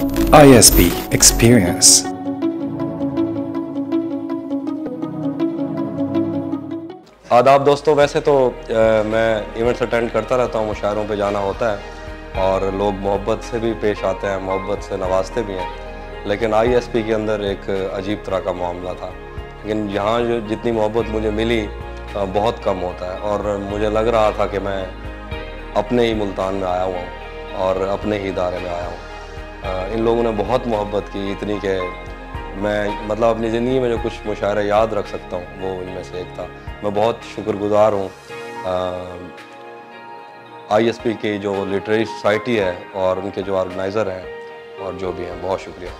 ISB Experience. आदाब दोस्तों वैसे तो आ, मैं इवेंट्स अटेंड करता रहता हूँ मुशायरों पे जाना होता है और लोग मोहब्बत से भी पेश आते हैं मोहब्बत से नवाजते भी हैं लेकिन आईएसपी के अंदर एक अजीब तरह का मामला था लेकिन यहाँ जो जितनी मोहब्बत मुझे मिली बहुत कम होता है और मुझे लग रहा था कि मैं अपने ही मुल्तान में आया हुआ हूँ और अपने ही इदारे में आया हूँ इन लोगों ने बहुत मोहब्बत की, इतनी कि मैं मतलब अपनी ज़िंदगी में जो कुछ मुशायरे याद रख सकता हूँ, वो इनमें से एक था। मैं बहुत शुक्रगुजार हूँ आईएसपी की जो लिटरेरी सोसाइटी है और उनके जो ऑर्गेनाइज़र हैं और जो भी हैं, बहुत शुक्रिया।